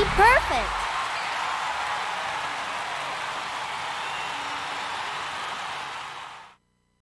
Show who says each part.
Speaker 1: perfect.